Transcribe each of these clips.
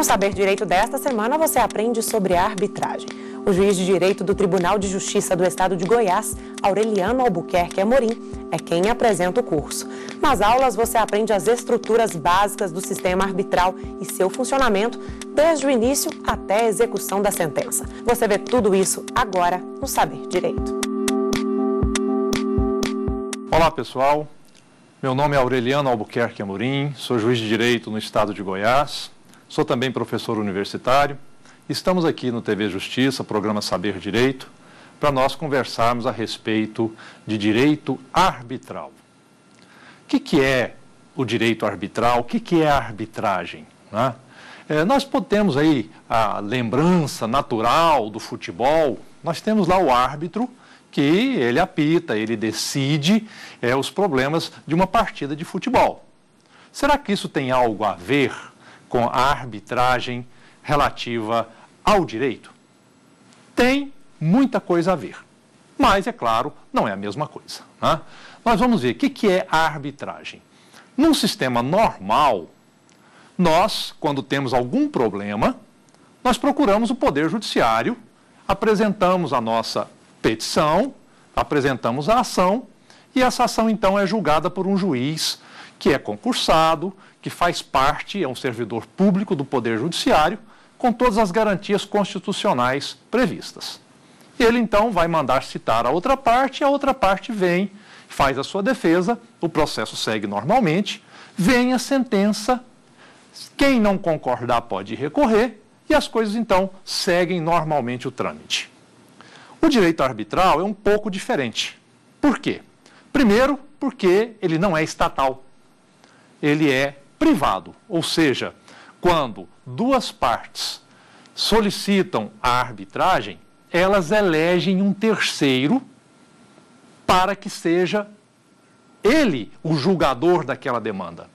No Saber Direito desta semana, você aprende sobre arbitragem. O juiz de direito do Tribunal de Justiça do Estado de Goiás, Aureliano Albuquerque Amorim, é quem apresenta o curso. Nas aulas, você aprende as estruturas básicas do sistema arbitral e seu funcionamento, desde o início até a execução da sentença. Você vê tudo isso agora no Saber Direito. Olá, pessoal. Meu nome é Aureliano Albuquerque Amorim, sou juiz de direito no estado de Goiás. Sou também professor universitário. Estamos aqui no TV Justiça, programa Saber Direito, para nós conversarmos a respeito de direito arbitral. O que, que é o direito arbitral? O que, que é a arbitragem? Né? É, nós temos aí a lembrança natural do futebol, nós temos lá o árbitro que ele apita, ele decide é, os problemas de uma partida de futebol. Será que isso tem algo a ver com a arbitragem relativa ao direito? Tem muita coisa a ver. Mas, é claro, não é a mesma coisa. Né? Nós vamos ver o que, é a arbitragem. Num sistema normal, nós, quando temos algum problema, nós procuramos o Poder Judiciário, apresentamos a nossa petição, apresentamos a ação e essa ação então é julgada por um juiz que é concursado, que faz parte, é um servidor público do Poder Judiciário, com todas as garantias constitucionais previstas. Ele então vai mandar citar a outra parte, a outra parte vem, faz a sua defesa, o processo segue normalmente, vem a sentença, quem não concordar pode recorrer, e as coisas então seguem normalmente o trâmite. O direito arbitral é um pouco diferente. Por quê? Primeiro, porque ele não é estatal. Ele é privado, ou seja, quando duas partes solicitam a arbitragem, elas elegem um terceiro para que seja ele o julgador daquela demanda.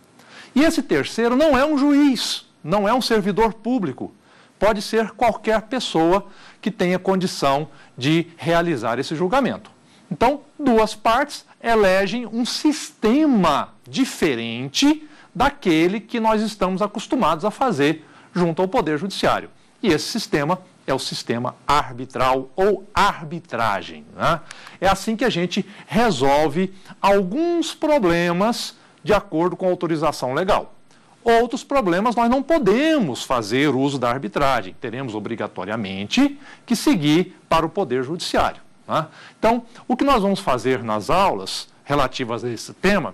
E esse terceiro não é um juiz, não é um servidor público, pode ser qualquer pessoa que tenha condição de realizar esse julgamento. Então, duas partes elegem um sistema diferente daquele que nós estamos acostumados a fazer junto ao Poder Judiciário. E esse sistema é o sistema arbitral ou arbitragem. Né? É assim que a gente resolve alguns problemas de acordo com a autorização legal. Outros problemas nós não podemos fazer uso da arbitragem, teremos obrigatoriamente que seguir para o Poder Judiciário. Né? Então, o que nós vamos fazer nas aulas relativas a esse tema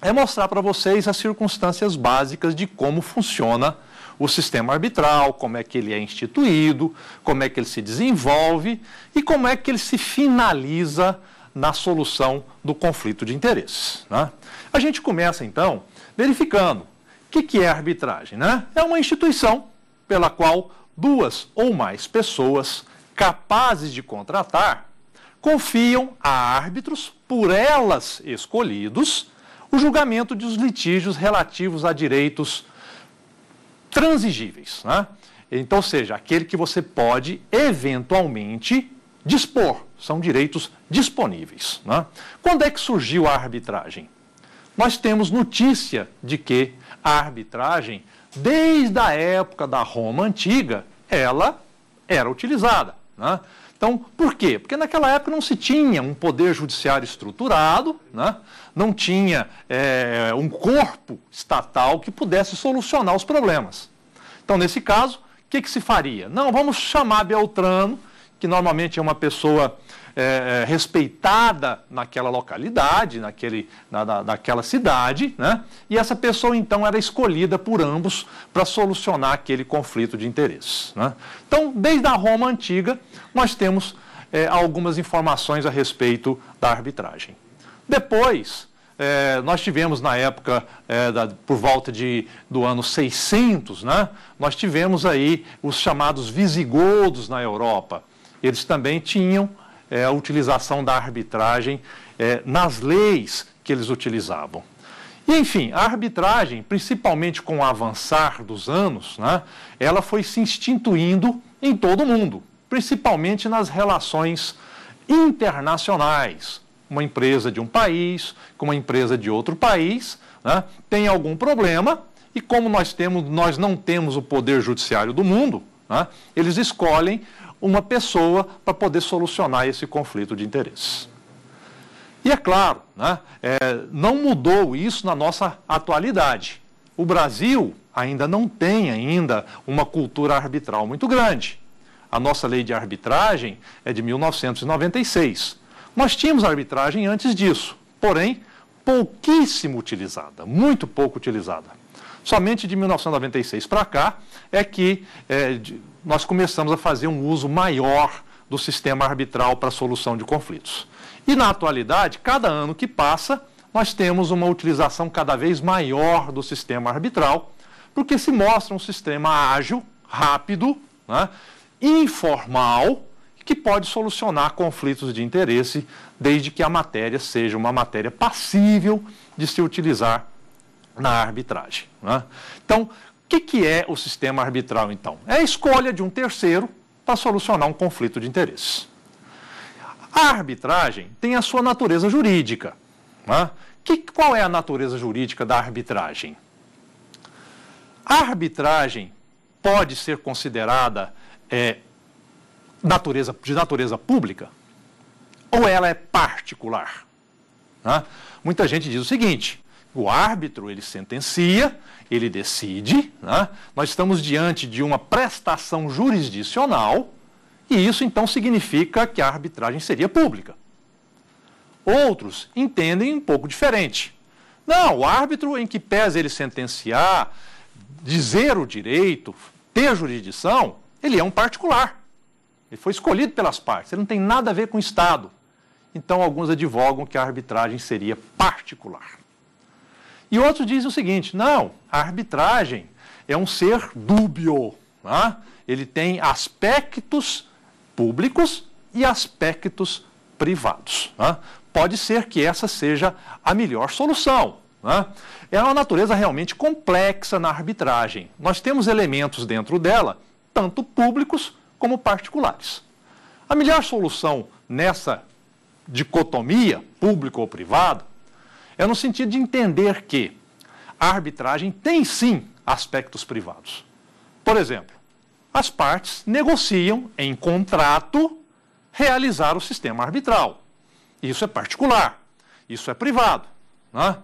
é mostrar para vocês as circunstâncias básicas de como funciona o sistema arbitral, como é que ele é instituído, como é que ele se desenvolve e como é que ele se finaliza na solução do conflito de interesses. Né? A gente começa então verificando o que, que é arbitragem? Né? É uma instituição pela qual duas ou mais pessoas capazes de contratar confiam a árbitros, por elas escolhidos, o julgamento dos litígios relativos a direitos transigíveis. Né? Então, seja, aquele que você pode eventualmente dispor, são direitos disponíveis. Né? Quando é que surgiu a arbitragem? Nós temos notícia de que a arbitragem, desde a época da Roma antiga, ela era utilizada. Né? Então, por quê? Porque naquela época não se tinha um poder judiciário estruturado, né? não tinha é, um corpo estatal que pudesse solucionar os problemas. Então, nesse caso, o que, que se faria? Não, vamos chamar Beltrano, que normalmente é uma pessoa é, respeitada naquela localidade, naquele, na, na, naquela cidade, né? e essa pessoa então era escolhida por ambos para solucionar aquele conflito de interesses. Né? Então, desde a Roma antiga, nós temos é, algumas informações a respeito da arbitragem. Depois, é, nós tivemos na época, é, da, por volta de, do ano 600, né, nós tivemos aí os chamados visigodos na Europa. Eles também tinham é, a utilização da arbitragem nas leis que eles utilizavam. E, enfim, a arbitragem, principalmente com o avançar dos anos, né, ela foi se instituindo em todo o mundo, principalmente nas relações internacionais. Uma empresa de um país com uma empresa de outro país né, tem algum problema E como nós, temos, nós não temos o poder judiciário do mundo, né, eles escolhem uma pessoa para poder solucionar esse conflito de interesses. E é claro, né, é, não mudou isso na nossa atualidade. O Brasil ainda não tem ainda uma cultura arbitral muito grande. A nossa lei de arbitragem é de 1996. Nós tínhamos arbitragem antes disso, porém pouquíssimo utilizada, muito pouco utilizada. Somente de 1996 para cá é que é, de, nós começamos a fazer um uso maior do sistema arbitral para a solução de conflitos. E na atualidade, cada ano que passa, nós temos uma utilização cada vez maior do sistema arbitral, porque se mostra um sistema ágil, rápido, né, informal, que pode solucionar conflitos de interesse, desde que a matéria seja uma matéria passível de se utilizar na arbitragem. Né? Então, o que, que é o sistema arbitral, então? É a escolha de um terceiro para solucionar um conflito de interesses. A arbitragem tem a sua natureza jurídica. Né? Que, qual é a natureza jurídica da arbitragem? A arbitragem pode ser considerada é, natureza, de natureza pública ou ela é particular? Né? Muita gente diz o seguinte: o árbitro ele sentencia, ele decide, né? nós estamos diante de uma prestação jurisdicional e isso então significa que a arbitragem seria pública. Outros entendem um pouco diferente. Não, o árbitro em que pese ele sentenciar, dizer o direito, ter jurisdição, ele é um particular. Ele foi escolhido pelas partes, ele não tem nada a ver com o Estado. Então, alguns advogam que a arbitragem seria particular. E outros dizem o seguinte: não, a arbitragem é um ser dúbio. Né? Ele tem aspectos públicos e aspectos privados. Né? Pode ser que essa seja a melhor solução. Né? É uma natureza realmente complexa na arbitragem. Nós temos elementos dentro dela, tanto públicos como particulares. A melhor solução nessa dicotomia, público ou privado, é no sentido de entender que a arbitragem tem sim aspectos privados. Por exemplo, as partes negociam em contrato realizar o sistema arbitral. Isso é particular, isso é privado. Né?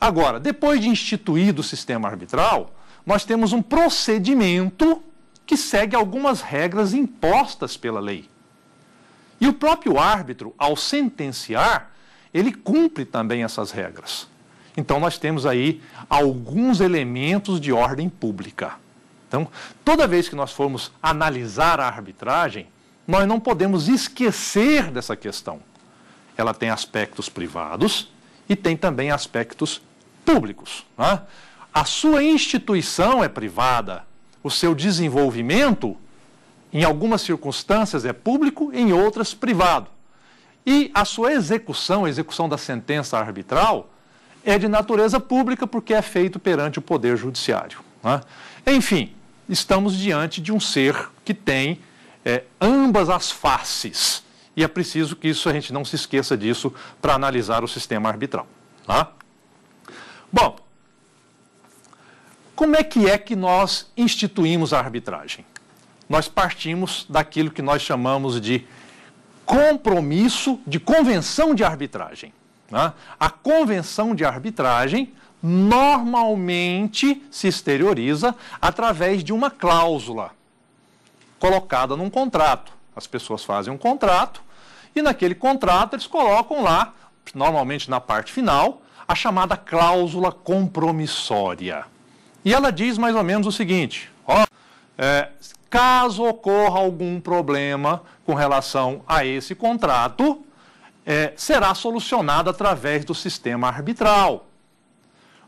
Agora, depois de instituído o sistema arbitral, nós temos um procedimento que segue algumas regras impostas pela lei. E o próprio árbitro, ao sentenciar, ele cumpre também essas regras. Então, nós temos aí alguns elementos de ordem pública. Então, toda vez que nós formos analisar a arbitragem, nós não podemos esquecer dessa questão. Ela tem aspectos privados e tem também aspectos públicos. Né? A sua instituição é privada, o seu desenvolvimento, em algumas circunstâncias, é público, em outras, privado. E a sua execução, a execução da sentença arbitral, é de natureza pública porque é feito perante o Poder Judiciário. Né? Enfim, estamos diante de um ser que tem é, ambas as faces. E é preciso que isso a gente não se esqueça disso para analisar o sistema arbitral. Tá? Bom, como é que é que nós instituímos a arbitragem? Nós partimos daquilo que nós chamamos de compromisso de convenção de arbitragem. Né? A convenção de arbitragem normalmente se exterioriza através de uma cláusula colocada num contrato. As pessoas fazem um contrato e naquele contrato eles colocam lá, normalmente na parte final, a chamada cláusula compromissória. E ela diz mais ou menos o seguinte: ó, é, caso ocorra algum problema com relação a esse contrato, é, será solucionado através do sistema arbitral.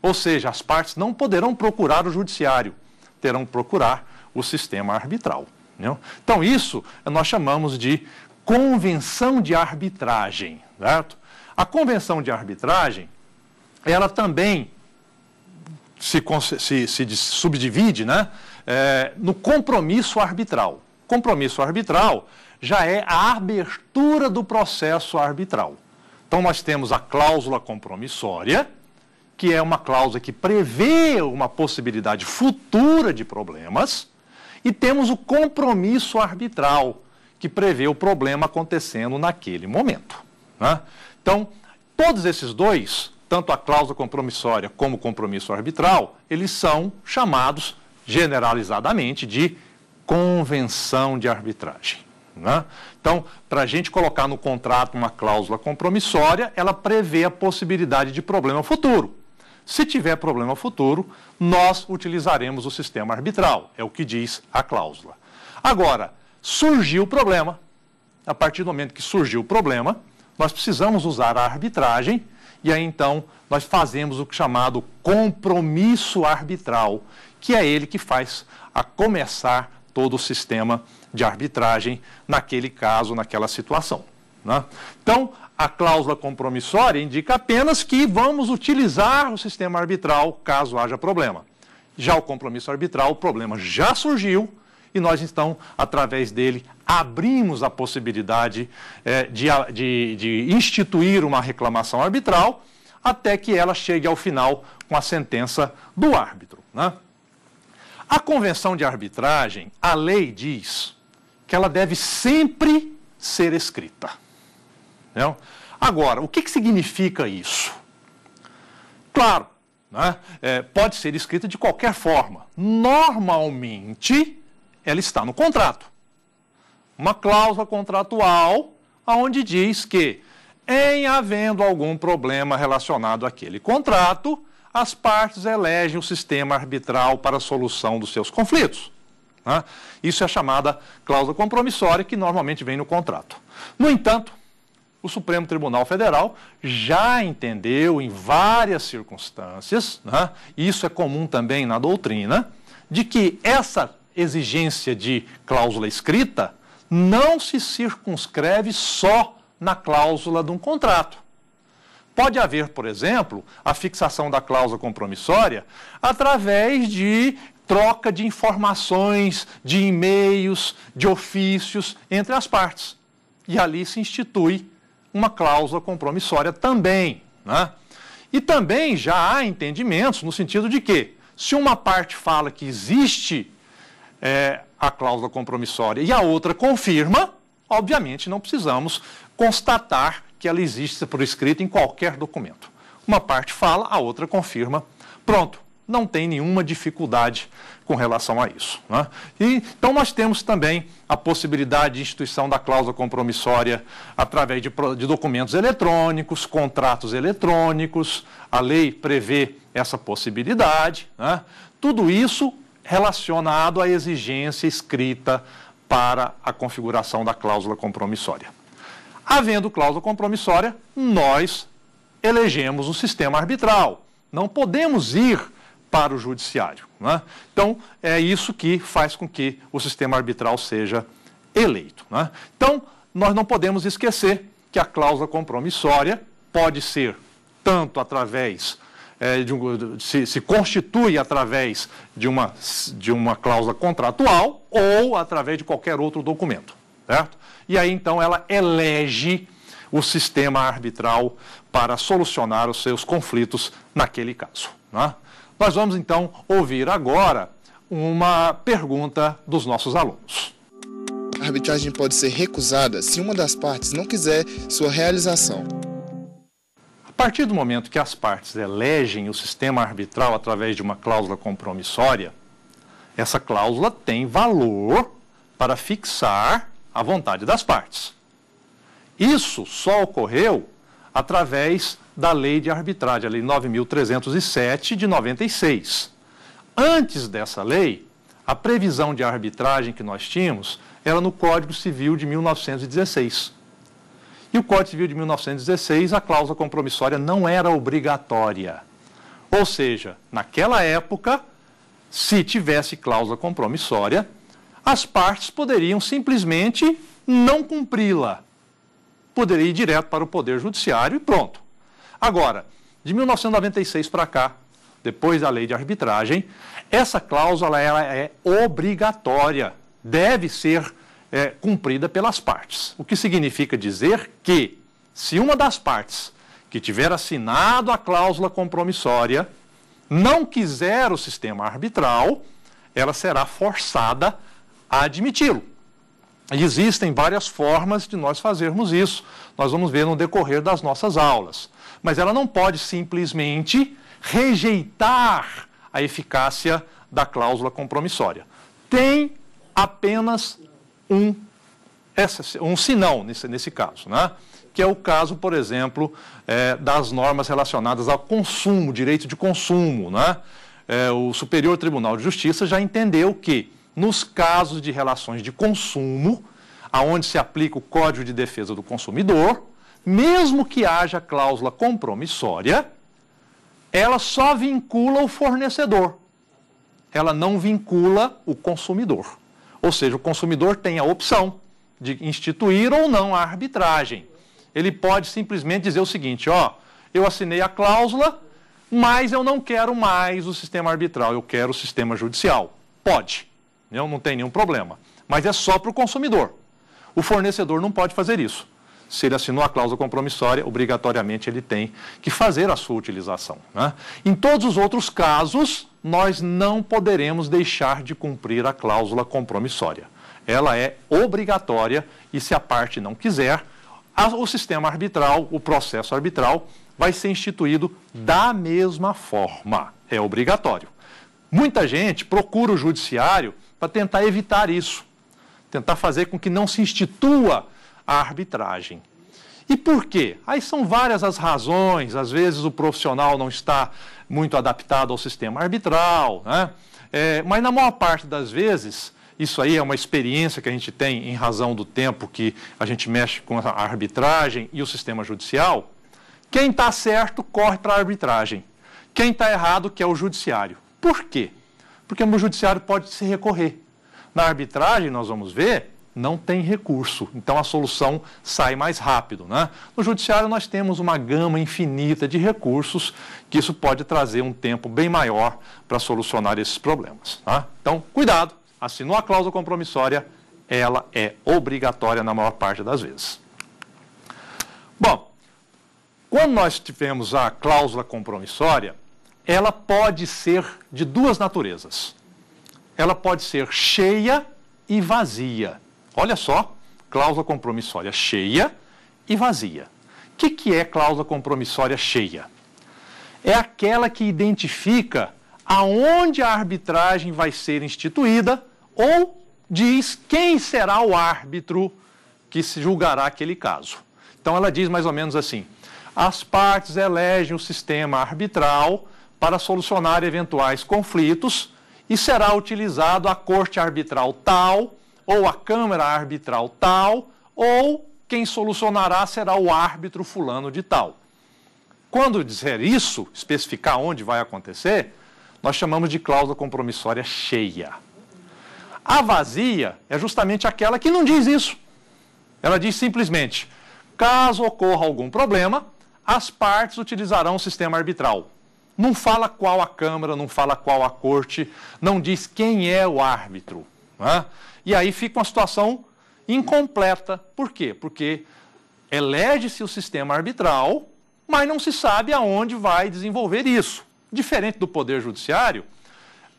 Ou seja, as partes não poderão procurar o judiciário, terão que procurar o sistema arbitral. Entendeu? Então, isso nós chamamos de convenção de arbitragem. Certo? A convenção de arbitragem, ela também se, se, se subdivide né, é, no compromisso arbitral. Compromisso arbitral já é a abertura do processo arbitral. Então, nós temos a cláusula compromissória, que é uma cláusula que prevê uma possibilidade futura de problemas, e temos o compromisso arbitral, que prevê o problema acontecendo naquele momento. Né? Então, todos esses dois, tanto a cláusula compromissória como o compromisso arbitral, eles são chamados generalizadamente de convenção de arbitragem. Né? Então, para a gente colocar no contrato uma cláusula compromissória, ela prevê a possibilidade de problema futuro. Se tiver problema futuro, nós utilizaremos o sistema arbitral, é o que diz a cláusula. Agora, surgiu o problema. A partir do momento que surgiu o problema, nós precisamos usar a arbitragem e aí então nós fazemos o chamado compromisso arbitral, que é ele que faz a começar todo o sistema de arbitragem naquele caso, naquela situação. Né? Então, a cláusula compromissória indica apenas que vamos utilizar o sistema arbitral caso haja problema. Já o compromisso arbitral, o problema já surgiu e nós, então, através dele, abrimos a possibilidade é, de, de, de instituir uma reclamação arbitral até que ela chegue ao final com a sentença do árbitro. Né? A convenção de arbitragem, a lei diz que ela deve sempre ser escrita. Entendeu? Agora, o que, que significa isso? Claro, né, é, pode ser escrita de qualquer forma. Normalmente, ela está no contrato. Uma cláusula contratual onde diz que, em havendo algum problema relacionado àquele contrato, as partes elegem o sistema arbitral para a solução dos seus conflitos. Né? Isso é chamada cláusula compromissória, que normalmente vem no contrato. No entanto, o Supremo Tribunal Federal já entendeu em várias circunstâncias, né? isso é comum também na doutrina, de que essa exigência de cláusula escrita não se circunscreve só na cláusula de um contrato. Pode haver, por exemplo, a fixação da cláusula compromissória através de troca de informações, de e-mails, de ofícios entre as partes. E ali se institui uma cláusula compromissória também. Né? E também já há entendimentos no sentido de que, se uma parte fala que existe é, a cláusula compromissória e a outra confirma, obviamente não precisamos constatar que ela existe por escrito em qualquer documento. Uma parte fala, a outra confirma. Pronto, não tem nenhuma dificuldade com relação a isso. Né? E, então, nós temos também a possibilidade de instituição da cláusula compromissória através de, de documentos eletrônicos, contratos eletrônicos, a lei prevê essa possibilidade. Né? Tudo isso relacionado à exigência escrita para a configuração da cláusula compromissória. Havendo cláusula compromissória, nós elegemos o sistema arbitral. Não podemos ir para o judiciário. Né? Então, é isso que faz com que o sistema arbitral seja eleito. Né? Então, nós não podemos esquecer que a cláusula compromissória pode ser tanto através é, de um, se, se, constitui através de uma, de uma cláusula contratual ou através de qualquer outro documento, certo? E aí, então, ela elege o sistema arbitral para solucionar os seus conflitos naquele caso. Né? Nós vamos, então, ouvir agora uma pergunta dos nossos alunos. A arbitragem pode ser recusada se uma das partes não quiser sua realização. A partir do momento que as partes elegem o sistema arbitral através de uma cláusula compromissória, essa cláusula tem valor para fixar à vontade das partes. Isso só ocorreu através da lei de arbitragem, a lei 9.307 de 96. Antes dessa lei, a previsão de arbitragem que nós tínhamos era no Código Civil de 1916. E o Código Civil de 1916, a cláusula compromissória não era obrigatória. Ou seja, naquela época, se tivesse cláusula compromissória, as partes poderiam simplesmente não cumpri-la. Poderia ir direto para o Poder Judiciário e pronto. Agora, de 1996 para cá, depois da lei de arbitragem, essa cláusula ela é obrigatória, deve ser é, cumprida pelas partes. O que significa dizer que, se uma das partes que tiver assinado a cláusula compromissória não quiser o sistema arbitral, ela será forçada a admiti-lo. Existem várias formas de nós fazermos isso. Nós vamos ver no decorrer das nossas aulas. Mas ela não pode simplesmente rejeitar a eficácia da cláusula compromissória. Tem apenas um, um sinão nesse, nesse caso, né? que é o caso, por exemplo, é, das normas relacionadas ao consumo, direito de consumo. Né? É, o Superior Tribunal de Justiça já entendeu que, nos casos de relações de consumo, aonde se aplica o Código de Defesa do Consumidor, mesmo que haja cláusula compromissória, ela só vincula o fornecedor. Ela não vincula o consumidor. Ou seja, o consumidor tem a opção de instituir ou não a arbitragem. Ele pode simplesmente dizer o seguinte: ó, eu assinei a cláusula, mas eu não quero mais o sistema arbitral, eu quero o sistema judicial. Pode, não, não tem nenhum problema. Mas é só para o consumidor. O fornecedor não pode fazer isso se ele assinou a cláusula compromissória, obrigatoriamente ele tem que fazer a sua utilização. Né? Em todos os outros casos, nós não poderemos deixar de cumprir a cláusula compromissória. Ela é obrigatória e, se a parte não quiser, o sistema arbitral, o processo arbitral, vai ser instituído da mesma forma. É obrigatório. Muita gente procura o judiciário para tentar evitar isso, tentar fazer com que não se institua a arbitragem. E por quê? Aí são várias as razões. Às vezes o profissional não está muito adaptado ao sistema arbitral, né? É, mas na maior parte das vezes, isso aí é uma experiência que a gente tem em razão do tempo que a gente mexe com a arbitragem e o sistema judicial. Quem está certo corre para a arbitragem. Quem está errado quer o judiciário. Por quê? Porque no judiciário pode se recorrer. Na arbitragem, nós vamos ver, não tem recurso. Então a solução sai mais rápido. Né? No judiciário nós temos uma gama infinita de recursos que isso pode trazer um tempo bem maior para solucionar esses problemas. Tá? Então, cuidado, assinou a cláusula compromissória, ela é obrigatória na maior parte das vezes. Bom, quando nós tivemos a cláusula compromissória, ela pode ser de duas naturezas. Ela pode ser cheia e vazia. Olha só, cláusula compromissória cheia e vazia. O que, que é cláusula compromissória cheia? É aquela que identifica aonde a arbitragem vai ser instituída ou diz quem será o árbitro que se julgará aquele caso. Então ela diz mais ou menos assim: as partes elegem o sistema arbitral para solucionar eventuais conflitos e será utilizado a corte arbitral tal ou a Câmara Arbitral tal, ou quem solucionará será o árbitro fulano de tal. Quando dizer isso, especificar onde vai acontecer, nós chamamos de cláusula compromissória cheia. A vazia é justamente aquela que não diz isso. Ela diz simplesmente: caso ocorra algum problema, as partes utilizarão o sistema arbitral. Não fala qual a Câmara, não fala qual a Corte, não diz quem é o árbitro. Né? E aí fica uma situação incompleta. Por quê? Porque elege-se o sistema arbitral, mas não se sabe aonde vai desenvolver isso. Diferente do Poder Judiciário,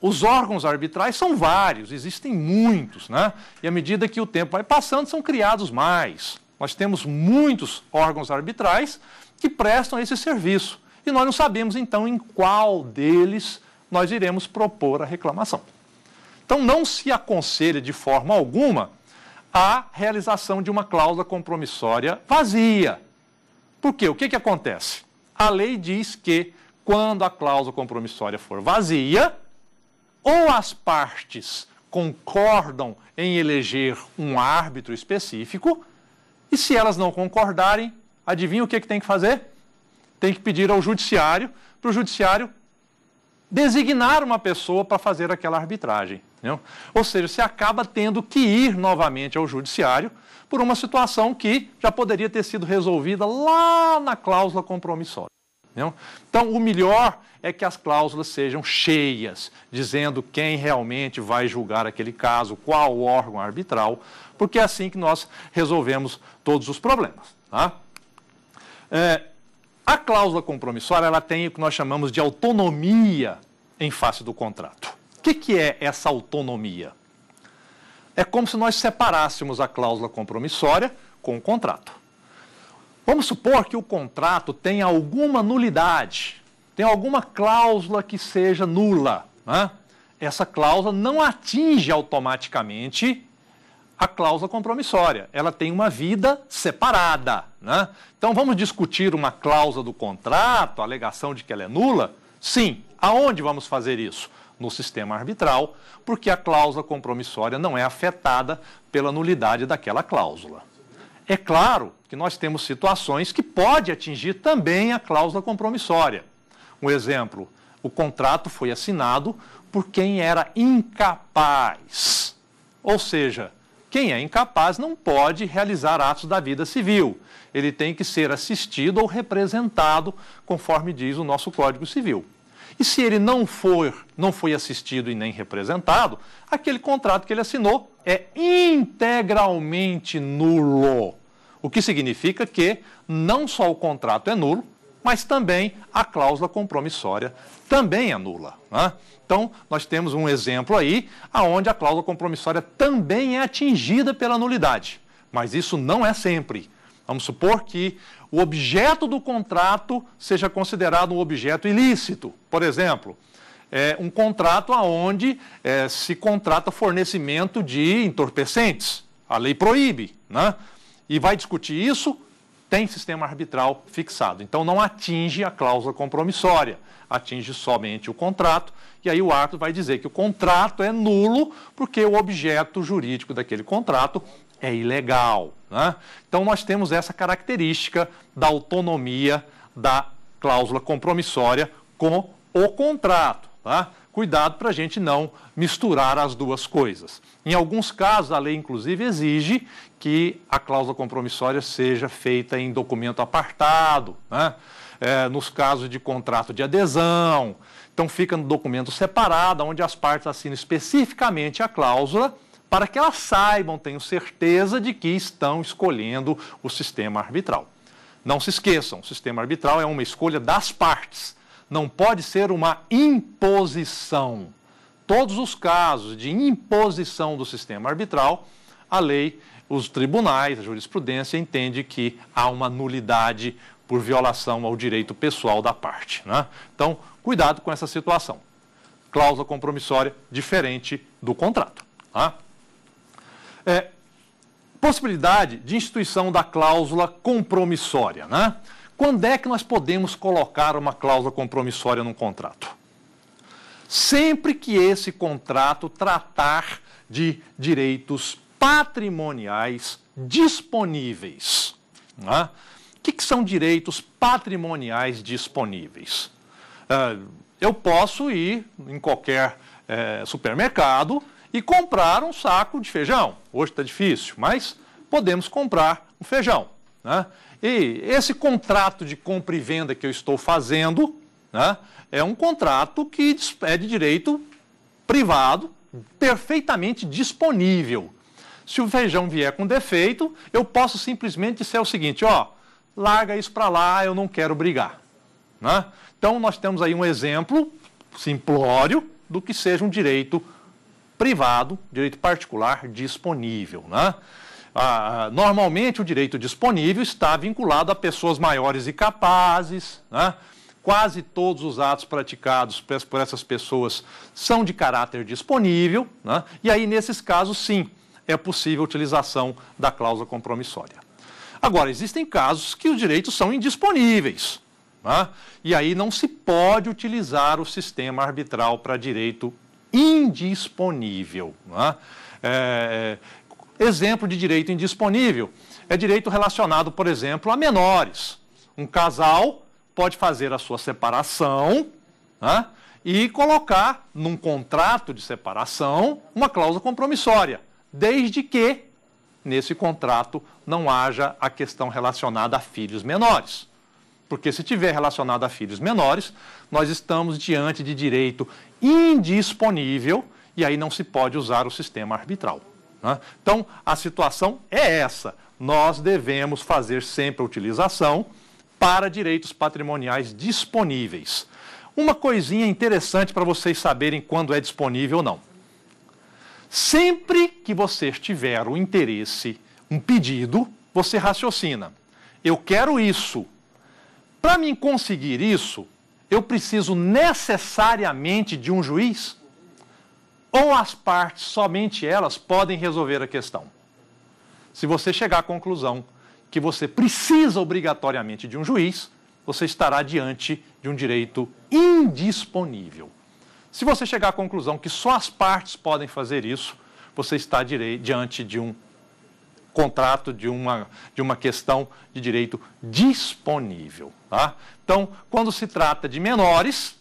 os órgãos arbitrais são vários, existem muitos, né? E à medida que o tempo vai passando, são criados mais. Nós temos muitos órgãos arbitrais que prestam esse serviço. E nós não sabemos, então, em qual deles nós iremos propor a reclamação. Então, não se aconselha de forma alguma a realização de uma cláusula compromissória vazia. Por quê? O que, que acontece? A lei diz que, quando a cláusula compromissória for vazia, ou as partes concordam em eleger um árbitro específico, e se elas não concordarem, adivinha o que, que tem que fazer? Tem que pedir ao judiciário, para o judiciário designar uma pessoa para fazer aquela arbitragem. Entendeu? Ou seja, você acaba tendo que ir novamente ao judiciário por uma situação que já poderia ter sido resolvida lá na cláusula compromissória. Entendeu? Então, o melhor é que as cláusulas sejam cheias, dizendo quem realmente vai julgar aquele caso, qual órgão arbitral, porque é assim que nós resolvemos todos os problemas. Tá? É, A cláusula compromissória ela tem o que nós chamamos de autonomia em face do contrato. O que, que é essa autonomia? É como se nós separássemos a cláusula compromissória com o contrato. Vamos supor que o contrato tenha alguma nulidade, tem alguma cláusula que seja nula. Né? Essa cláusula não atinge automaticamente a cláusula compromissória. Ela tem uma vida separada. Né? Então vamos discutir uma cláusula do contrato, a alegação de que ela é nula? Sim. Aonde vamos fazer isso? No sistema arbitral, porque a cláusula compromissória não é afetada pela nulidade daquela cláusula. É claro que nós temos situações que pode atingir também a cláusula compromissória. Um exemplo, o contrato foi assinado por quem era incapaz. Ou seja, quem é incapaz não pode realizar atos da vida civil. Ele tem que ser assistido ou representado, conforme diz o nosso Código Civil. E se ele não for, não foi assistido e nem representado, aquele contrato que ele assinou é integralmente nulo. O que significa que não só o contrato é nulo, mas também a cláusula compromissória também é nula. Né? Então, nós temos um exemplo aí onde a cláusula compromissória também é atingida pela nulidade. Mas isso não é sempre. Vamos supor que o objeto do contrato seja considerado um objeto ilícito. Por exemplo, é um contrato onde é, se contrata fornecimento de entorpecentes. A lei proíbe. Né? E vai discutir isso tem sistema arbitral fixado. Então não atinge a cláusula compromissória, atinge somente o contrato, e aí o árbitro vai dizer que o contrato é nulo porque o objeto jurídico daquele contrato é ilegal. Né? Então nós temos essa característica da autonomia da cláusula compromissória com o contrato. Tá? Cuidado para a gente não misturar as duas coisas. Em alguns casos, a lei, inclusive, exige que a cláusula compromissória seja feita em documento apartado, né? é, nos casos de contrato de adesão. Então, fica no documento separado, onde as partes assinam especificamente a cláusula para que elas saibam, tenham certeza de que estão escolhendo o sistema arbitral. Não se esqueçam, o sistema arbitral é uma escolha das partes não pode ser uma imposição. Todos os casos de imposição do sistema arbitral, a lei, os tribunais, a jurisprudência entende que há uma nulidade por violação ao direito pessoal da parte. Né? Então, cuidado com essa situação. Cláusula compromissória diferente do contrato. Tá? É, possibilidade de instituição da cláusula compromissória. Né? Quando é que nós podemos colocar uma cláusula compromissória num contrato? Sempre que esse contrato tratar de direitos patrimoniais disponíveis. Né? O que, que, são direitos patrimoniais disponíveis? Uh, eu posso ir em qualquer uh, supermercado e comprar um saco de feijão. Hoje está difícil, mas podemos comprar um feijão. Né? E esse contrato de compra e venda que eu estou fazendo né, é um contrato que é de direito privado, perfeitamente disponível. Se o feijão vier com defeito, eu posso simplesmente dizer o seguinte: ó, larga isso para lá, eu não quero brigar. Né? Então, nós temos aí um exemplo simplório do que seja um direito privado, direito particular disponível. Né? Ah, normalmente o direito disponível está vinculado a pessoas maiores e capazes. Né? Quase todos os atos praticados por essas pessoas são de caráter disponível. Né? E aí, nesses casos, sim, é possível a utilização da cláusula compromissória. Agora, existem casos que os direitos são indisponíveis. Né? E aí não se pode utilizar o sistema arbitral para direito indisponível. Né? É, Exemplo de direito indisponível é direito relacionado, por exemplo, a menores. Um casal pode fazer a sua separação né, e colocar num contrato de separação uma cláusula compromissória, desde que nesse contrato não haja a questão relacionada a filhos menores. Porque se tiver relacionado a filhos menores, nós estamos diante de direito indisponível e aí não se pode usar o sistema arbitral. Né? Então, a situação é essa. Nós devemos fazer sempre a utilização para direitos patrimoniais disponíveis. Uma coisinha interessante para vocês saberem quando é disponível ou não. Sempre que você tiver o interesse, um pedido, você raciocina. Eu quero isso. Para mim conseguir isso, eu preciso necessariamente de um juiz? Ou as partes, somente elas, podem resolver a questão? Se você chegar à conclusão que você precisa obrigatoriamente de um juiz, você estará diante de um direito indisponível. Se você chegar à conclusão que só as partes podem fazer isso, você está diante de um contrato, de uma, de uma questão de direito disponível. Tá? Então, quando se trata de menores,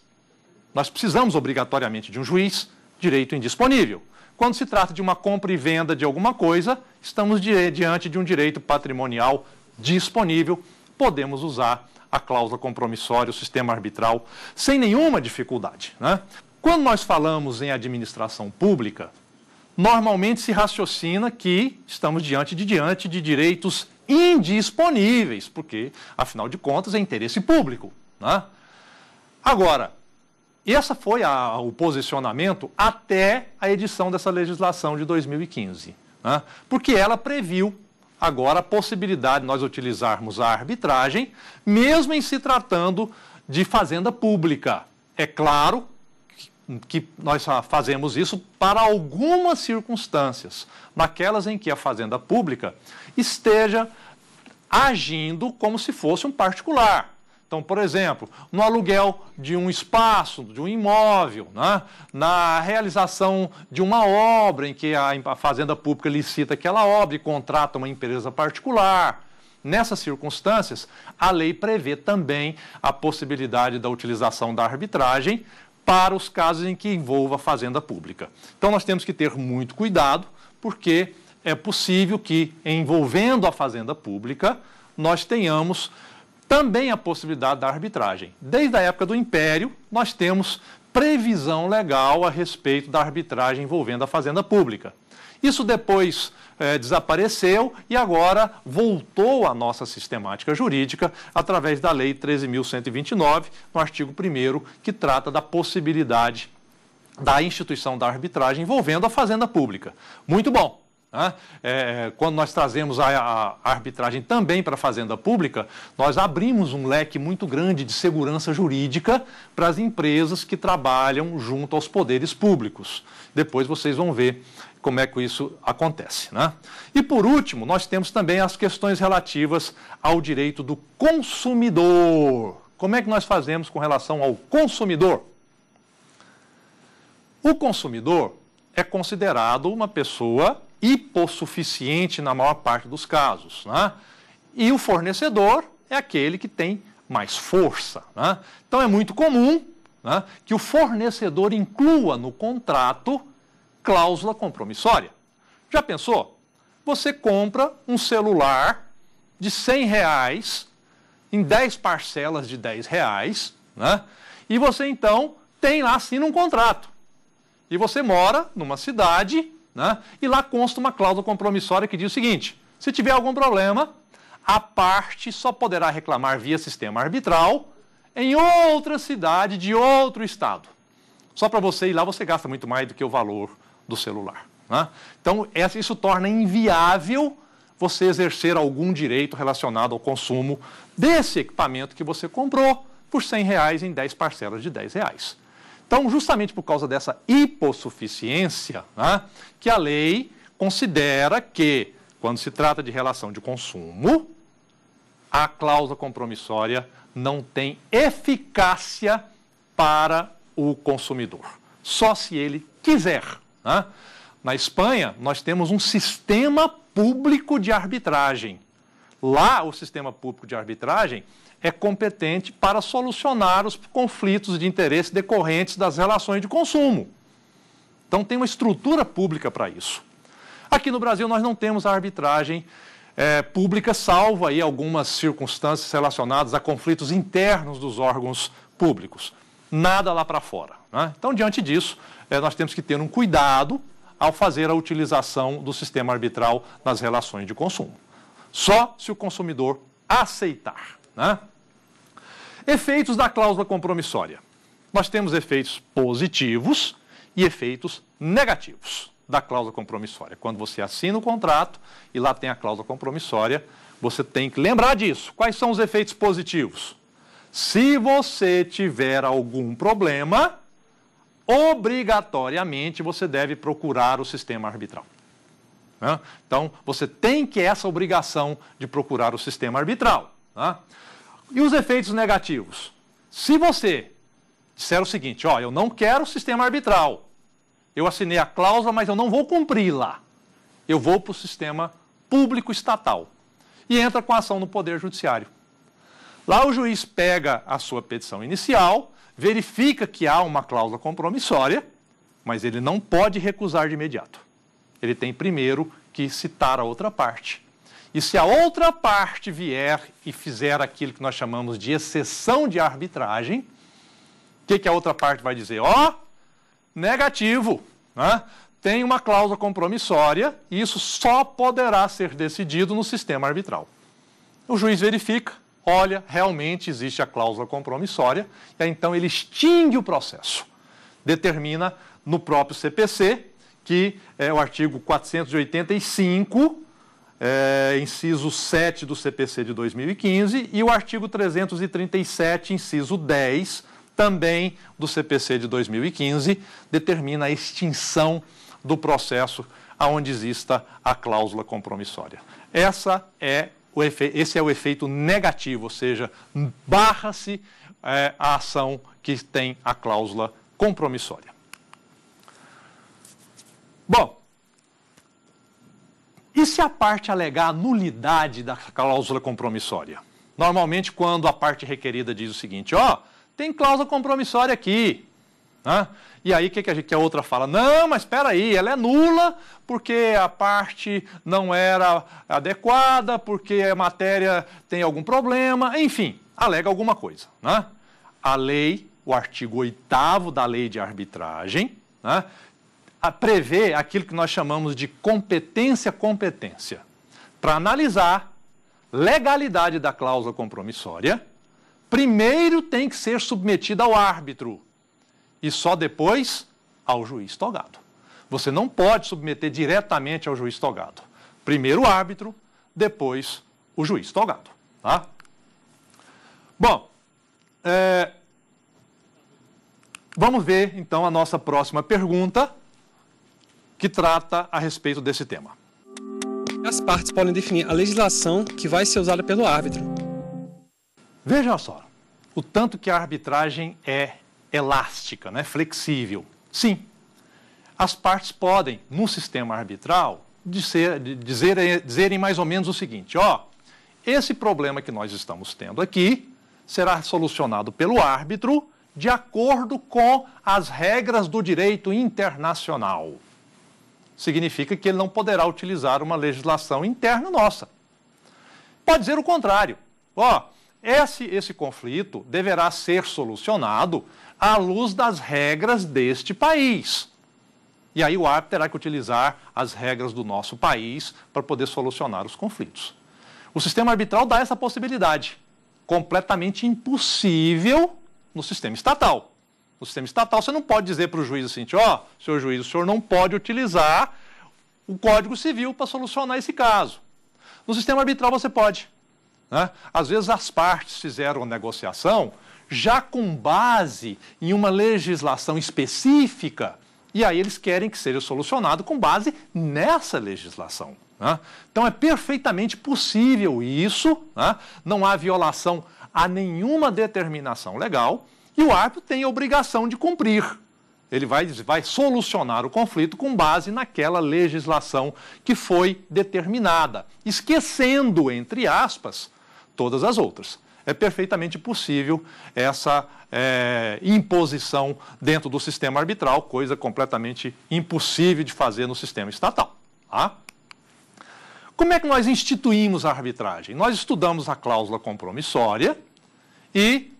nós precisamos obrigatoriamente de um juiz, direito indisponível. Quando se trata de uma compra e venda de alguma coisa, estamos diante de um direito patrimonial disponível, podemos usar a cláusula compromissória, o sistema arbitral, sem nenhuma dificuldade. Né? Quando nós falamos em administração pública, normalmente se raciocina que estamos diante de diante de direitos indisponíveis, porque, afinal de contas, é interesse público. Né? Agora, esse foi a, o posicionamento até a edição dessa legislação de 2015, né? porque ela previu agora a possibilidade de nós utilizarmos a arbitragem, mesmo em se tratando de fazenda pública. É claro que nós fazemos isso para algumas circunstâncias, naquelas em que a fazenda pública esteja agindo como se fosse um particular. Então, por exemplo, no aluguel de um espaço, de um imóvel, né? na realização de uma obra em que a fazenda pública licita aquela obra e contrata uma empresa particular. Nessas circunstâncias, a lei prevê também a possibilidade da utilização da arbitragem para os casos em que envolva a fazenda pública. Então, nós temos que ter muito cuidado, porque é possível que, envolvendo a fazenda pública, nós tenhamos também a possibilidade da arbitragem. Desde a época do Império, nós temos previsão legal a respeito da arbitragem envolvendo a fazenda pública. Isso depois é, desapareceu e agora voltou à nossa sistemática jurídica através da Lei 13.129, no artigo 1, que trata da possibilidade da instituição da arbitragem envolvendo a fazenda pública. Muito bom. Né? É, quando nós trazemos a, a arbitragem também para a fazenda pública, nós abrimos um leque muito grande de segurança jurídica para as empresas que trabalham junto aos poderes públicos. Depois vocês vão ver como é que isso acontece. Né? E por último, nós temos também as questões relativas ao direito do consumidor. Como é que nós fazemos com relação ao consumidor? O consumidor é considerado uma pessoa hipossuficiente na maior parte dos casos. Né? E o fornecedor é aquele que tem mais força. Né? Então é muito comum né, que o fornecedor inclua no contrato cláusula compromissória. Já pensou? Você compra um celular de 100 reais em 10 parcelas de 10 reais, né? e você então tem lá, assina um contrato. E você mora numa cidade né? E lá consta uma cláusula compromissória que diz o seguinte: se tiver algum problema, a parte só poderá reclamar via sistema arbitral em outra cidade de outro estado. Só para você ir lá, você gasta muito mais do que o valor do celular. Né? Então, isso torna inviável você exercer algum direito relacionado ao consumo desse equipamento que você comprou por 100 reais em 10 parcelas de 10 reais. Então, justamente por causa dessa hipossuficiência, né, que a lei considera que, quando se trata de relação de consumo, a cláusula compromissória não tem eficácia para o consumidor, só se ele quiser. Né? Na Espanha, nós temos um sistema público de arbitragem. Lá, o sistema público de arbitragem é competente para solucionar os conflitos de interesse decorrentes das relações de consumo. Então, tem uma estrutura pública para isso. Aqui no Brasil, nós não temos a arbitragem é, pública, salvo aí algumas circunstâncias relacionadas a conflitos internos dos órgãos públicos. Nada lá para fora. Né? Então, diante disso, é, nós temos que ter um cuidado ao fazer a utilização do sistema arbitral nas relações de consumo. Só se o consumidor aceitar. Né? Efeitos da cláusula compromissória. Nós temos efeitos positivos e efeitos negativos da cláusula compromissória. Quando você assina o contrato e lá tem a cláusula compromissória, você tem que lembrar disso. Quais são os efeitos positivos? Se você tiver algum problema, obrigatoriamente você deve procurar o sistema arbitral. Então, você tem que essa obrigação de procurar o sistema arbitral. E os efeitos negativos? Se você disser o seguinte, ó, eu não quero o sistema arbitral, eu assinei a cláusula, mas eu não vou cumpri-la, eu vou para o sistema público estatal e entra com a ação no Poder Judiciário. Lá o juiz pega a sua petição inicial, verifica que há uma cláusula compromissória, mas ele não pode recusar de imediato. Ele tem primeiro que citar a outra parte. E se a outra parte vier e fizer aquilo que nós chamamos de exceção de arbitragem, o que, que a outra parte vai dizer? Ó, oh, negativo, né? tem uma cláusula compromissória e isso só poderá ser decidido no sistema arbitral. O juiz verifica, olha, realmente existe a cláusula compromissória, e aí, então ele extingue o processo. Determina no próprio CPC, que é o artigo 485, é, inciso 7 do CPC de 2015, e o artigo 337, inciso 10, também do CPC de 2015, determina a extinção do processo aonde exista a cláusula compromissória. Essa é o efe... esse é o efeito negativo, ou seja, barra-se é, a ação que tem a cláusula compromissória. Bom, e se a parte alegar a nulidade da cláusula compromissória? Normalmente, quando a parte requerida diz o seguinte: ó, oh, tem cláusula compromissória aqui. Né? E aí, o que, que, a outra fala? Não, mas espera aí, ela é nula porque a parte não era adequada, porque a matéria tem algum problema, enfim, alega alguma coisa. Né? A lei, o artigo 8 da lei de arbitragem, né, prevê aquilo que nós chamamos de competência-competência. Para analisar legalidade da cláusula compromissória, primeiro tem que ser submetida ao árbitro e só depois ao juiz togado. Você não pode submeter diretamente ao juiz togado. Primeiro o árbitro, depois o juiz togado. Tá? Bom, é... vamos ver então a nossa próxima pergunta que trata a respeito desse tema. As partes podem definir a legislação que vai ser usada pelo árbitro. Veja só, o tanto que a arbitragem é elástica, né, flexível. Sim, as partes podem, no sistema arbitral, dizer, dizer, dizerem mais ou menos o seguinte: ó, esse problema que nós estamos tendo aqui será solucionado pelo árbitro de acordo com as regras do direito internacional significa que ele não poderá utilizar uma legislação interna nossa. Pode dizer o contrário. Ó, esse, esse conflito deverá ser solucionado à luz das regras deste país. E aí o árbitro terá que utilizar as regras do nosso país para poder solucionar os conflitos. O sistema arbitral dá essa possibilidade, completamente impossível no sistema estatal. No sistema estatal, você não pode dizer para o juiz assim, ó, oh, senhor juiz, o senhor não pode utilizar o Código Civil para solucionar esse caso. No sistema arbitral você pode. Né? Às vezes as partes fizeram a negociação já com base em uma legislação específica, e aí eles querem que seja solucionado com base nessa legislação. Né? Então é perfeitamente possível isso, né? não há violação a nenhuma determinação legal, e o árbitro tem a obrigação de cumprir. Ele vai, vai solucionar o conflito com base naquela legislação que foi determinada, esquecendo, entre aspas, todas as outras. É perfeitamente possível essa é, imposição dentro do sistema arbitral, coisa completamente impossível de fazer no sistema estatal. Tá? Como é que nós instituímos a arbitragem? Nós estudamos a cláusula compromissória e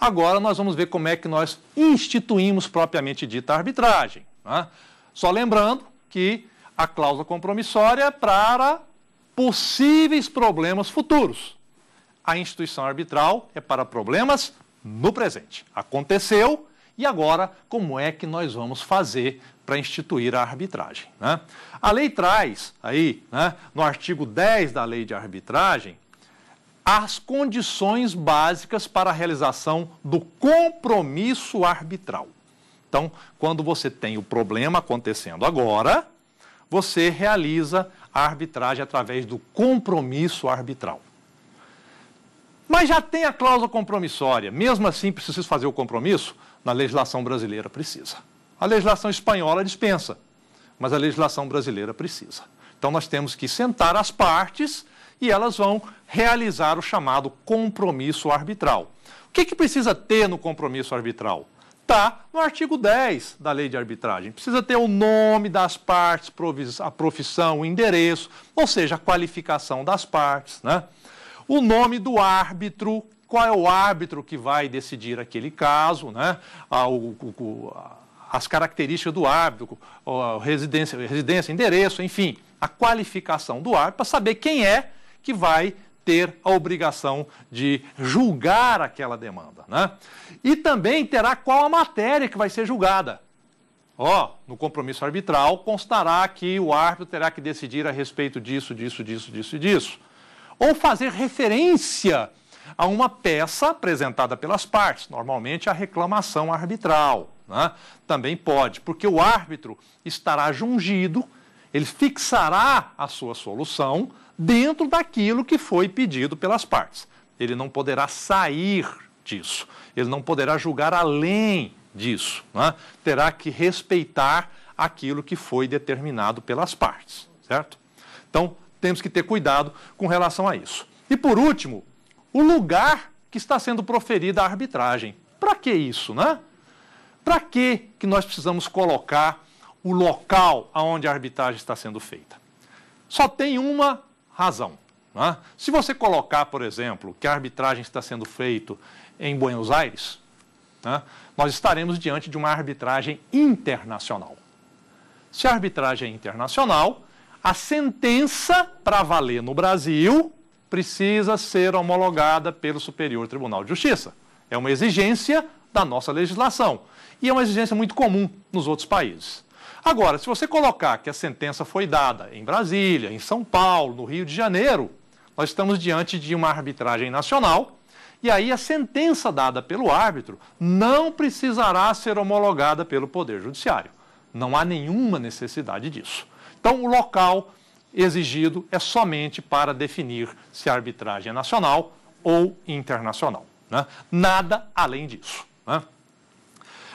Agora nós vamos ver como é que nós instituímos propriamente dita arbitragem. Né? Só lembrando que a cláusula compromissória é para possíveis problemas futuros. A instituição arbitral é para problemas no presente. Aconteceu e agora como é que nós vamos fazer para instituir a arbitragem? Né? A lei traz aí, né, no artigo 10 da lei de arbitragem, as condições básicas para a realização do compromisso arbitral. Então, quando você tem o problema acontecendo agora, você realiza a arbitragem através do compromisso arbitral. Mas já tem a cláusula compromissória. Mesmo assim, precisa fazer o compromisso? Na legislação brasileira precisa. A legislação espanhola dispensa, mas a legislação brasileira precisa. Então nós temos que sentar as partes e elas vão realizar o chamado compromisso arbitral. O que, que precisa ter no compromisso arbitral? Está no artigo 10 da lei de arbitragem. Precisa ter o nome das partes, a profissão, o endereço, ou seja, a qualificação das partes, né? o nome do árbitro, qual é o árbitro que vai decidir aquele caso, né? Ah, as características do árbitro, residência, residência, endereço, enfim, a qualificação do árbitro para saber quem é que vai ter a obrigação de julgar aquela demanda. Né? E também terá qual a matéria que vai ser julgada. Ó, oh, no compromisso arbitral constará que o árbitro terá que decidir a respeito disso, disso, disso, disso e disso ou fazer referência a uma peça apresentada pelas partes, normalmente a reclamação arbitral. Né? Também pode, porque o árbitro estará jungido, ele fixará a sua solução dentro daquilo que foi pedido pelas partes. Ele não poderá sair disso, ele não poderá julgar além disso. Né? Terá que respeitar aquilo que foi determinado pelas partes, certo? Então, temos que ter cuidado com relação a isso. E por último, o lugar que está sendo proferida a arbitragem. Para que isso, né? Para que que nós precisamos colocar o local aonde a arbitragem está sendo feita? Só tem uma razão. Né? Se você colocar, por exemplo, que a arbitragem está sendo feita em Buenos Aires, né? nós estaremos diante de uma arbitragem internacional. Se a arbitragem é internacional, a sentença para valer no Brasil precisa ser homologada pelo Superior Tribunal de Justiça. É uma exigência da nossa legislação e é uma exigência muito comum nos outros países. Agora, se você colocar que a sentença foi dada em Brasília, em São Paulo, no Rio de Janeiro, nós estamos diante de uma arbitragem nacional e aí a sentença dada pelo árbitro não precisará ser homologada pelo Poder Judiciário. Não há nenhuma necessidade disso. Então, o local exigido é somente para definir se a arbitragem é nacional ou internacional. Né? Nada além disso. Né?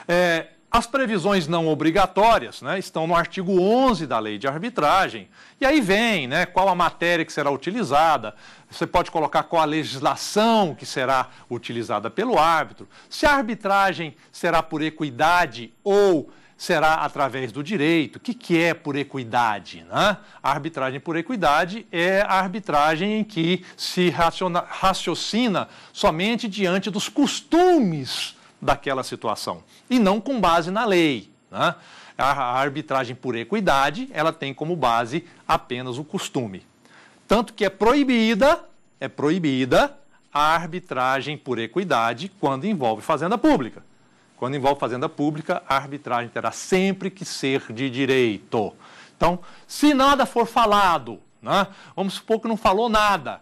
É, as previsões não obrigatórias né, estão no artigo 11 da lei de arbitragem. E aí vem né, qual a matéria que será utilizada, você pode colocar qual a legislação que será utilizada pelo árbitro, se a arbitragem será por equidade ou será através do direito. O que, que é por equidade? Né? A arbitragem por equidade é a arbitragem em que se raciona, raciocina somente diante dos costumes daquela situação e não com base na lei. Né? A arbitragem por equidade ela tem como base apenas o costume. Tanto que é proibida, é proibida a arbitragem por equidade quando envolve fazenda pública. Quando envolve fazenda pública, a arbitragem terá sempre que ser de direito. Então, se nada for falado, né, vamos supor que não falou nada,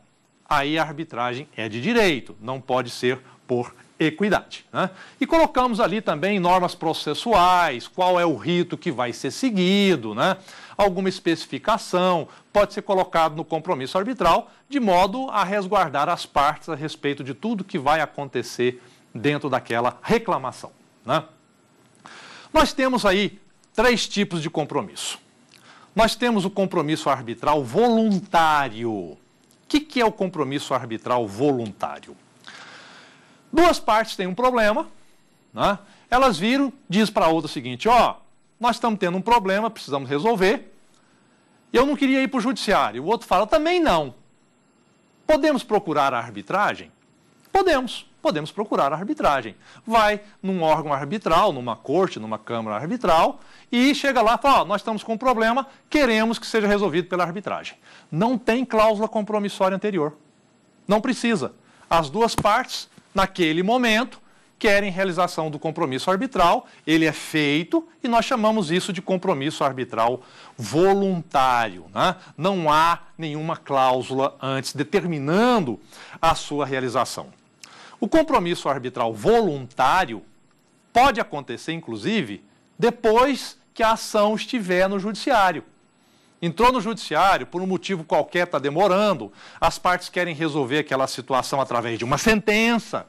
aí a arbitragem é de direito, não pode ser por equidade. Né? E colocamos ali também normas processuais, qual é o rito que vai ser seguido, né? alguma especificação, pode ser colocado no compromisso arbitral, de modo a resguardar as partes a respeito de tudo que vai acontecer dentro daquela reclamação. Né? Nós temos aí três tipos de compromisso. Nós temos o compromisso arbitral voluntário. O que, que é o compromisso arbitral voluntário? Duas partes têm um problema, né? elas viram, diz para a outra o seguinte: ó, nós estamos tendo um problema, precisamos resolver. Eu não queria ir para o judiciário. O outro fala, também não. Podemos procurar a arbitragem? Podemos podemos procurar a arbitragem. Vai num órgão arbitral, numa corte, numa câmara arbitral, e chega lá e fala: oh, nós estamos com um problema, queremos que seja resolvido pela arbitragem. Não tem cláusula compromissória anterior. Não precisa. As duas partes, naquele momento, querem realização do compromisso arbitral, ele é feito e nós chamamos isso de compromisso arbitral voluntário. Né? Não há nenhuma cláusula antes determinando a sua realização. O compromisso arbitral voluntário pode acontecer, inclusive, depois que a ação estiver no judiciário. Entrou no judiciário, por um motivo qualquer está demorando, as partes querem resolver aquela situação através de uma sentença,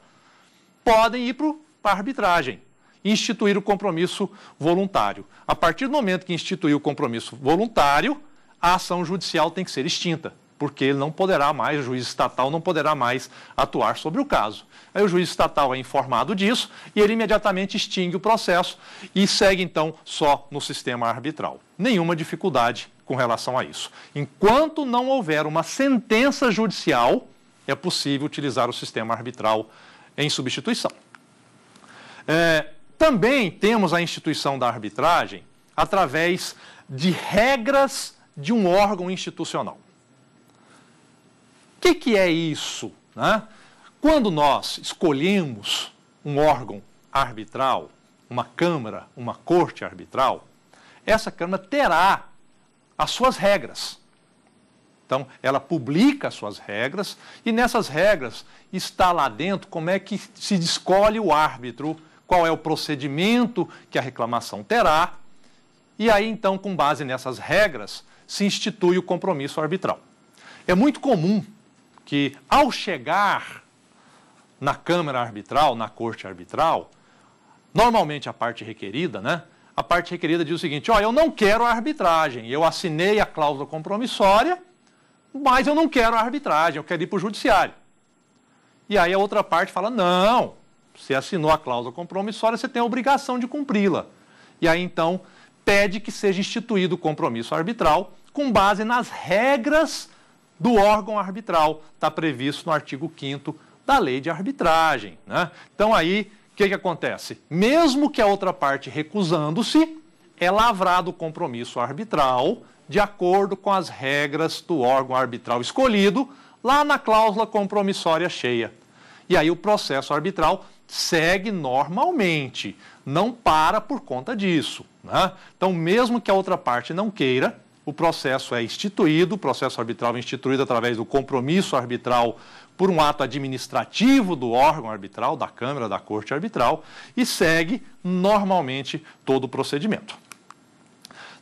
podem ir para a arbitragem, instituir o compromisso voluntário. A partir do momento que instituir o compromisso voluntário, a ação judicial tem que ser extinta porque ele não poderá mais, o juiz estatal não poderá mais atuar sobre o caso. Aí o juiz estatal é informado disso e ele imediatamente extingue o processo e segue então só no sistema arbitral. Nenhuma dificuldade com relação a isso. Enquanto não houver uma sentença judicial, é possível utilizar o sistema arbitral em substituição. É, também temos a instituição da arbitragem através de regras de um órgão institucional que, que é isso? Né? Quando nós escolhemos um órgão arbitral, uma Câmara, uma Corte arbitral, essa Câmara terá as suas regras. Então, ela publica as suas regras e nessas regras está lá dentro como é que se escolhe o árbitro, qual é o procedimento que a reclamação terá. E aí, então, com base nessas regras, se institui o compromisso arbitral. É muito comum que, ao chegar na Câmara Arbitral, na Corte Arbitral, normalmente a parte requerida, né? A parte requerida diz o seguinte: ó, eu não quero a arbitragem, eu assinei a cláusula compromissória, mas eu não quero a arbitragem, eu quero ir para o judiciário. E aí a outra parte fala: não, você assinou a cláusula compromissória, você tem a obrigação de cumpri-la. E aí então pede que seja instituído o compromisso arbitral com base nas regras do órgão arbitral, está previsto no artigo 5 da lei de arbitragem. Né? Então aí, o que, que acontece? Mesmo que a outra parte recusando-se, é lavrado o compromisso arbitral de acordo com as regras do órgão arbitral escolhido, lá na cláusula compromissória cheia. E aí o processo arbitral segue normalmente, não para por conta disso. Né? Então, mesmo que a outra parte não queira, o processo é instituído, o processo arbitral é instituído através do compromisso arbitral por um ato administrativo do órgão arbitral, da Câmara, da Corte Arbitral, e segue normalmente todo o procedimento.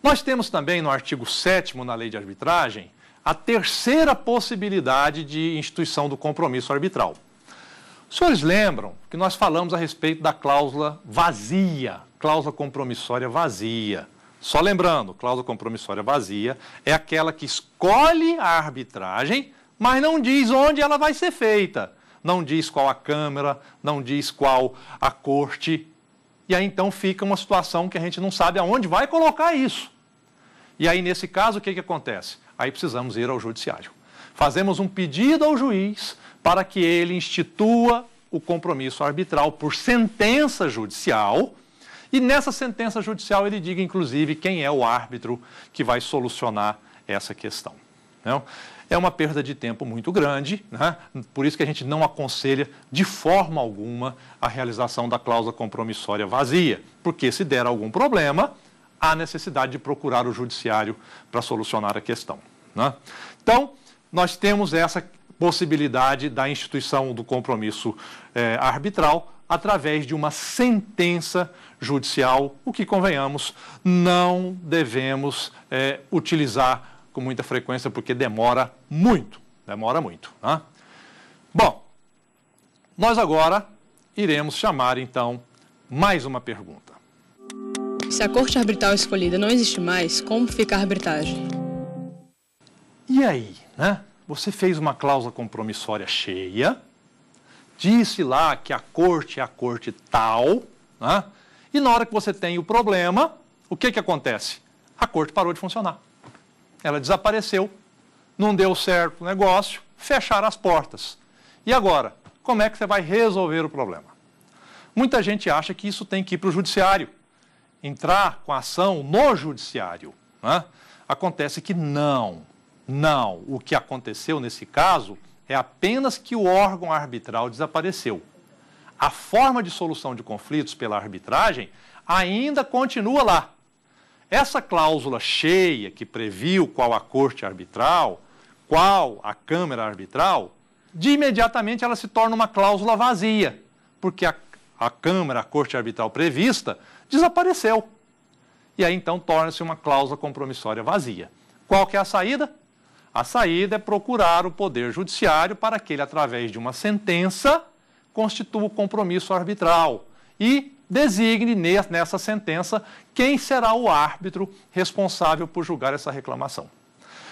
Nós temos também no artigo 7 na Lei de Arbitragem a terceira possibilidade de instituição do compromisso arbitral. Os senhores lembram que nós falamos a respeito da cláusula vazia, cláusula compromissória vazia. Só lembrando, cláusula compromissória vazia é aquela que escolhe a arbitragem, mas não diz onde ela vai ser feita. Não diz qual a Câmara, não diz qual a Corte. E aí então fica uma situação que a gente não sabe aonde vai colocar isso. E aí, nesse caso, o que, que acontece? Aí precisamos ir ao judiciário. Fazemos um pedido ao juiz para que ele institua o compromisso arbitral por sentença judicial e nessa sentença judicial ele diga, inclusive, quem é o árbitro que vai solucionar essa questão. Não? É uma perda de tempo muito grande, né? por isso que a gente não aconselha de forma alguma a realização da cláusula compromissória vazia, porque se der algum problema, há necessidade de procurar o judiciário para solucionar a questão. Né? Então, nós temos essa possibilidade da instituição do compromisso eh, arbitral através de uma sentença judicial, o que, convenhamos, não devemos é, utilizar com muita frequência, porque demora muito. Demora muito. Né? Bom, nós agora iremos chamar, então, mais uma pergunta. Se a corte arbitral escolhida não existe mais, como fica a arbitragem? E aí, né? Você fez uma cláusula compromissória cheia, disse lá que a corte é a corte tal, né? E na hora que você tem o problema, o que, que acontece? A corte parou de funcionar. Ela desapareceu, não deu certo o negócio, fecharam as portas. E agora, como é que você vai resolver o problema? Muita gente acha que isso tem que ir para o judiciário, entrar com a ação no judiciário. Né? Acontece que não, não. O que aconteceu nesse caso é apenas que o órgão arbitral desapareceu a forma de solução de conflitos pela arbitragem ainda continua lá. Essa cláusula cheia que previu qual a corte arbitral, qual a câmara arbitral, de imediatamente ela se torna uma cláusula vazia, porque a, a câmara, a corte arbitral prevista, desapareceu. E aí então torna-se uma cláusula compromissória vazia. Qual que é a saída? A saída é procurar o Poder Judiciário para que ele, através de uma sentença, constitua o compromisso arbitral e designe nessa sentença quem será o árbitro responsável por julgar essa reclamação.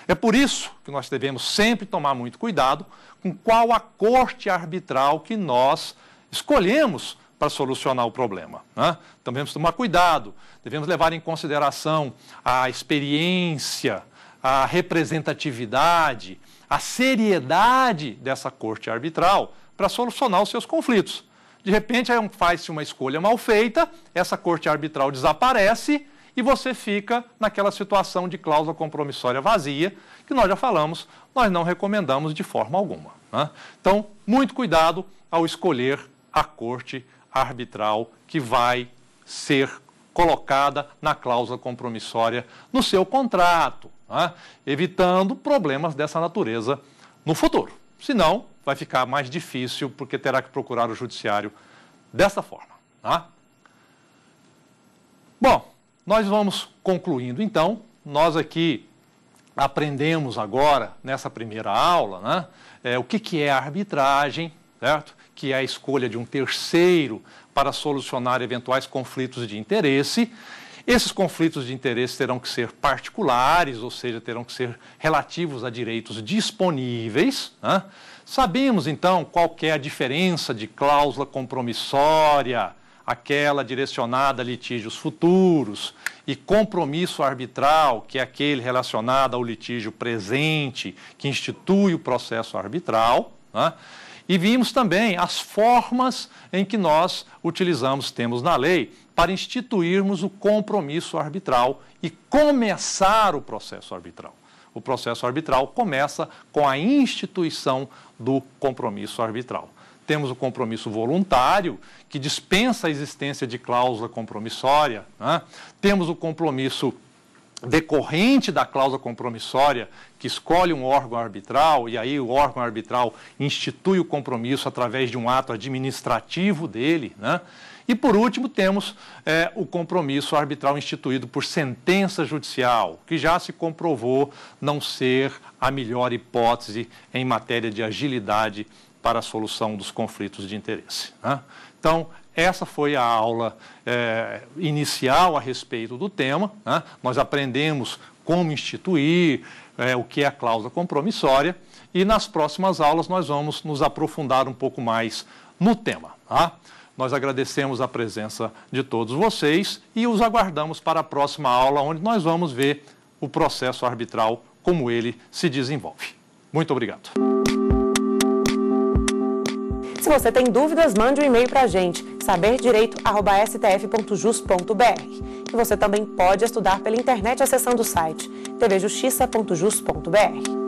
É por isso que nós devemos sempre tomar muito cuidado com qual a corte arbitral que nós escolhemos para solucionar o problema. Né? Então devemos tomar cuidado, devemos levar em consideração a experiência, a representatividade, a seriedade dessa corte arbitral para solucionar os seus conflitos. De repente, faz-se uma escolha mal feita, essa corte arbitral desaparece e você fica naquela situação de cláusula compromissória vazia, que nós já falamos, nós não recomendamos de forma alguma. Né? Então, muito cuidado ao escolher a corte arbitral que vai ser colocada na cláusula compromissória no seu contrato, né? evitando problemas dessa natureza no futuro. Senão, vai ficar mais difícil, porque terá que procurar o judiciário dessa forma. Tá? Bom, nós vamos concluindo então. Nós aqui aprendemos agora, nessa primeira aula, né, é, o que, que é a arbitragem, certo? que é a escolha de um terceiro para solucionar eventuais conflitos de interesse. Esses conflitos de interesse terão que ser particulares, ou seja, terão que ser relativos a direitos disponíveis. Né? Sabemos então qual é a diferença de cláusula compromissória, aquela direcionada a litígios futuros, e compromisso arbitral, que é aquele relacionado ao litígio presente, que institui o processo arbitral. Né? E vimos também as formas em que nós utilizamos, temos na lei, para instituirmos o compromisso arbitral e começar o processo arbitral o processo arbitral começa com a instituição do compromisso arbitral. Temos o compromisso voluntário, que dispensa a existência de cláusula compromissória. Né? Temos o compromisso decorrente da cláusula compromissória, que escolhe um órgão arbitral, e aí o órgão arbitral institui o compromisso através de um ato administrativo dele. Né? E, por último, temos é, o compromisso arbitral instituído por sentença judicial, que já se comprovou não ser a melhor hipótese em matéria de agilidade para a solução dos conflitos de interesse. Né? Então, essa foi a aula é, inicial a respeito do tema. Né? Nós aprendemos como instituir, é, o que é a cláusula compromissória, e nas próximas aulas nós vamos nos aprofundar um pouco mais no tema. Tá? Nós agradecemos a presença de todos vocês e os aguardamos para a próxima aula, onde nós vamos ver o processo arbitral, como ele se desenvolve. Muito obrigado. Se você tem dúvidas, mande um e-mail para a gente, saberdireito.stf.jus.br. E você também pode estudar pela internet acessando o site tvjustiça.jus.br.